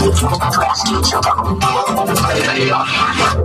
Thank you.